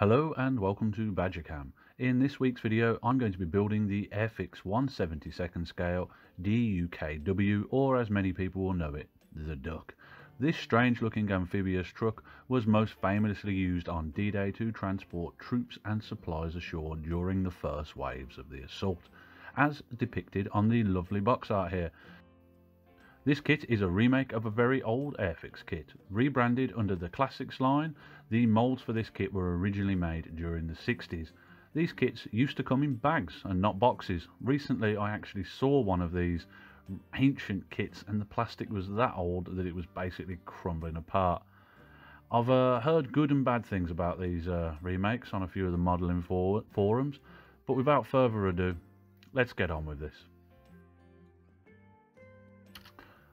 Hello and welcome to Badgercam. In this week's video I'm going to be building the Airfix 172nd scale DUKW or as many people will know it, the Duck. This strange looking amphibious truck was most famously used on D-Day to transport troops and supplies ashore during the first waves of the assault, as depicted on the lovely box art here. This kit is a remake of a very old Airfix kit. Rebranded under the Classics line, the moulds for this kit were originally made during the 60s. These kits used to come in bags and not boxes. Recently I actually saw one of these ancient kits and the plastic was that old that it was basically crumbling apart. I've uh, heard good and bad things about these uh, remakes on a few of the modelling for forums, but without further ado, let's get on with this.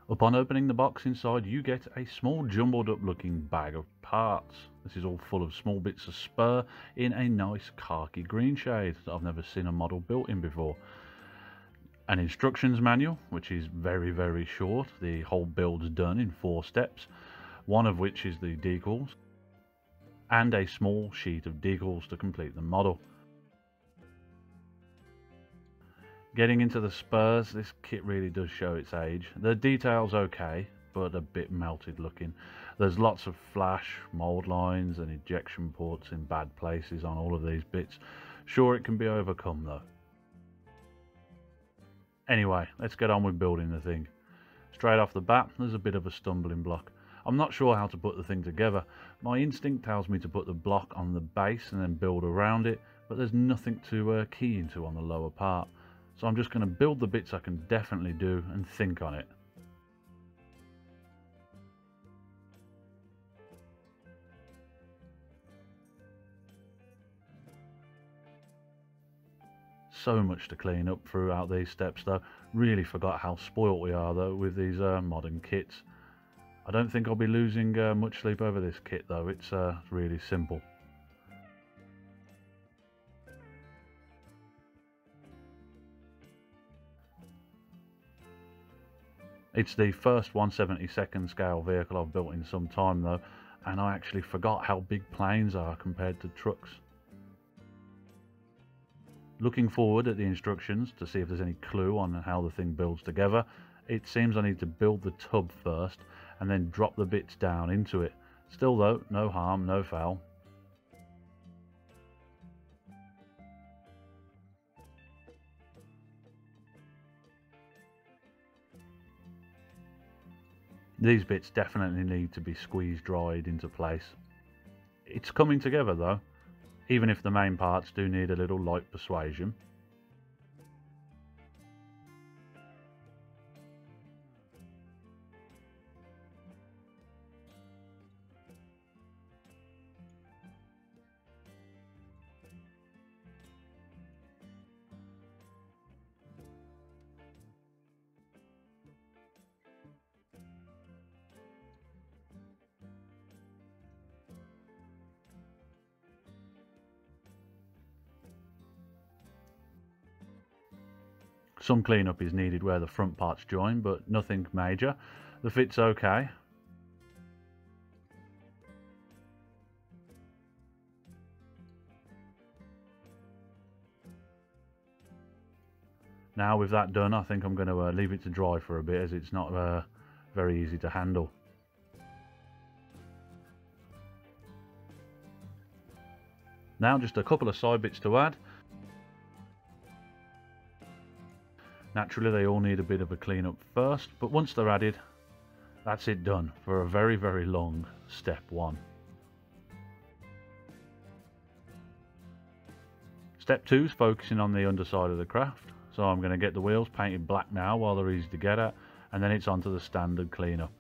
Upon opening the box inside you get a small jumbled up looking bag of parts. This is all full of small bits of spur in a nice khaki green shade that I've never seen a model built in before. An instructions manual which is very very short, the whole build's done in four steps, one of which is the decals, and a small sheet of decals to complete the model. Getting into the spurs, this kit really does show its age. The detail's okay, but a bit melted looking. There's lots of flash, mould lines and ejection ports in bad places on all of these bits. Sure, it can be overcome though. Anyway, let's get on with building the thing. Straight off the bat, there's a bit of a stumbling block. I'm not sure how to put the thing together. My instinct tells me to put the block on the base and then build around it, but there's nothing to uh, key into on the lower part. So I'm just going to build the bits I can definitely do and think on it. So much to clean up throughout these steps though. Really forgot how spoilt we are though with these uh, modern kits. I don't think I'll be losing uh, much sleep over this kit though. It's uh, really simple. It's the first 172nd scale vehicle I've built in some time though, and I actually forgot how big planes are compared to trucks. Looking forward at the instructions to see if there's any clue on how the thing builds together, it seems I need to build the tub first and then drop the bits down into it. Still though, no harm, no foul. These bits definitely need to be squeezed dried into place. It's coming together though, even if the main parts do need a little light persuasion. Some cleanup is needed where the front parts join, but nothing major. The fit's okay. Now with that done, I think I'm going to uh, leave it to dry for a bit as it's not uh, very easy to handle. Now just a couple of side bits to add. Naturally they all need a bit of a clean up first, but once they're added, that's it done for a very very long step one. Step two is focusing on the underside of the craft, so I'm going to get the wheels painted black now while they're easy to get at, and then it's onto the standard cleanup.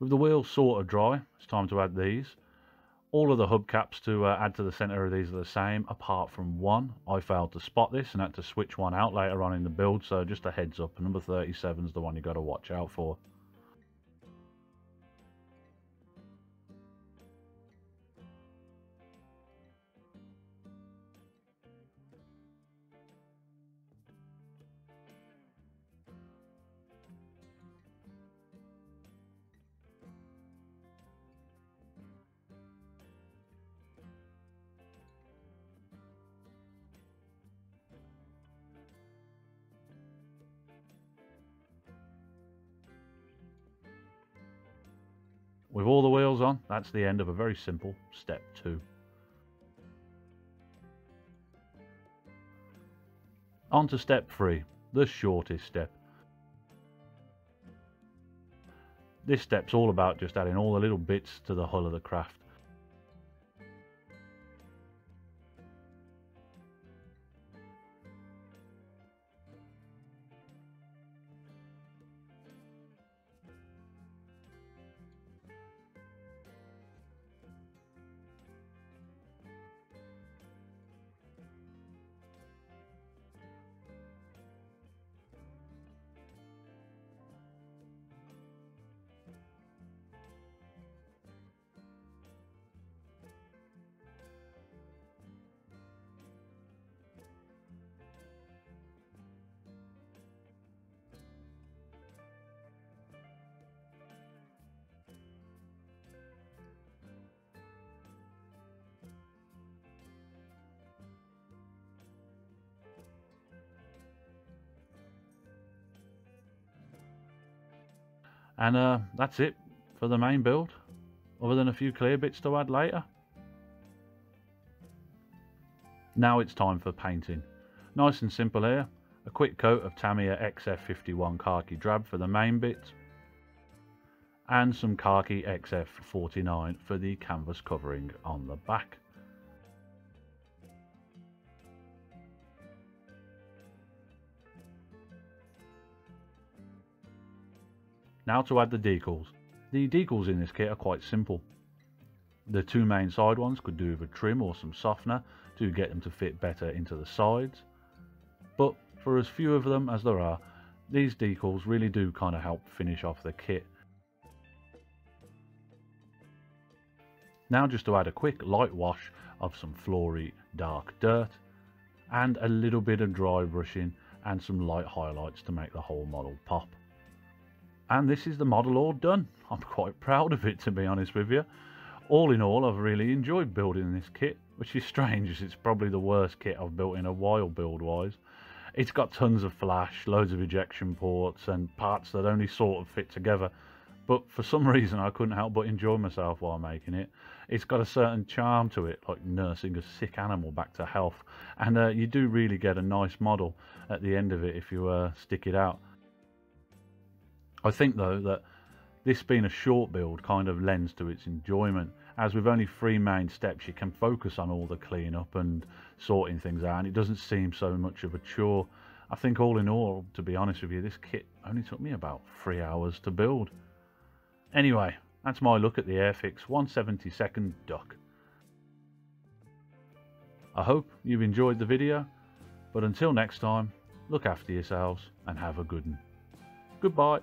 With the wheels sort of dry, it's time to add these. All of the hubcaps to uh, add to the centre of these are the same, apart from one. I failed to spot this and had to switch one out later on in the build, so just a heads up, number 37 is the one you got to watch out for. With all the wheels on, that's the end of a very simple step two. On to step three, the shortest step. This step's all about just adding all the little bits to the hull of the craft. And uh, that's it for the main build, other than a few clear bits to add later. Now it's time for painting. Nice and simple here. A quick coat of Tamiya XF51 khaki drab for the main bits. And some khaki XF49 for the canvas covering on the back. Now to add the decals. The decals in this kit are quite simple. The two main side ones could do with a trim or some softener to get them to fit better into the sides. But for as few of them as there are, these decals really do kind of help finish off the kit. Now just to add a quick light wash of some flory dark dirt and a little bit of dry brushing and some light highlights to make the whole model pop. And this is the model all done. I'm quite proud of it to be honest with you. All in all, I've really enjoyed building this kit, which is strange as it's probably the worst kit I've built in a while build-wise. It's got tons of flash, loads of ejection ports, and parts that only sort of fit together. But for some reason, I couldn't help but enjoy myself while making it. It's got a certain charm to it, like nursing a sick animal back to health. And uh, you do really get a nice model at the end of it if you uh, stick it out. I think though that this being a short build kind of lends to its enjoyment as with only three main steps you can focus on all the cleanup and sorting things out and it doesn't seem so much of a chore. I think all in all, to be honest with you, this kit only took me about three hours to build. Anyway, that's my look at the Airfix 172nd Duck. I hope you've enjoyed the video, but until next time, look after yourselves and have a good one. Goodbye.